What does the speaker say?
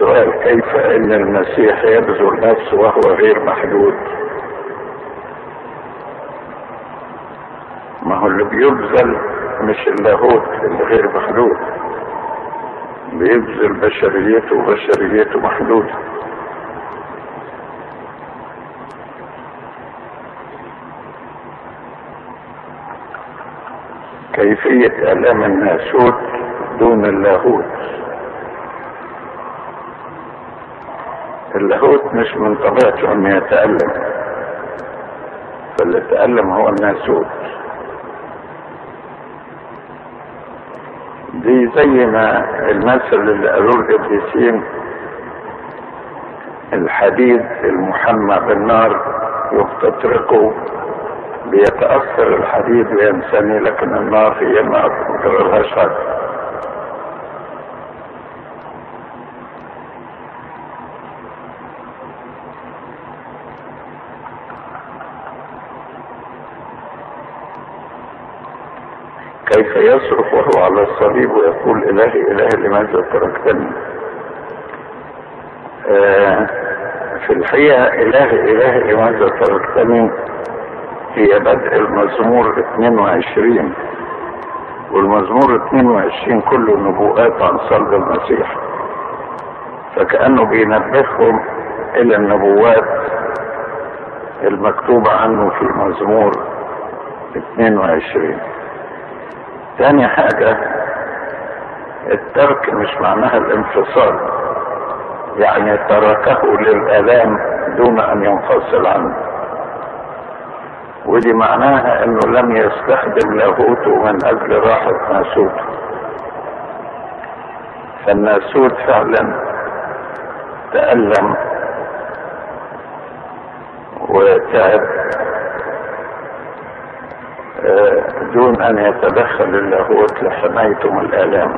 سؤال كيف إن المسيح يبذل نفسه وهو غير محدود؟ ما هو اللي بيبذل مش اللاهوت اللي غير محدود. بيبذل بشريته وبشريته محدودة. كيفية آلام الناسوت دون اللاهوت؟ اللاهوت مش من طبيعته أن يتألم فاللي تألم هو الناسوت دي زي ما المثل اللي قالوه القديسين الحديد المحمى بالنار وبتطرقه بيتأثر الحديد وينسني لكن النار هي النار تغيرهاش حاجة كيف يصرخ وهو على الصليب ويقول إلهي إلهي لماذا تركتني. آه في الحقيقة إلهي إلهي لماذا تركتني هي بدء المزمور 22 والمزمور 22 كله نبوءات عن صلب المسيح. فكأنه بينبههم إلى النبوات المكتوبة عنه في المزمور 22 تاني حاجة. الترك مش معناها الانفصال. يعني تركه للآلام دون أن ينفصل عنه. ودي معناها إنه لم يستخدم لاهوته من أجل راحة ناسوته فالناسوت فعلا تألم وتعب. دون أن يتدخل اللاهوت لحمايته من الآلام.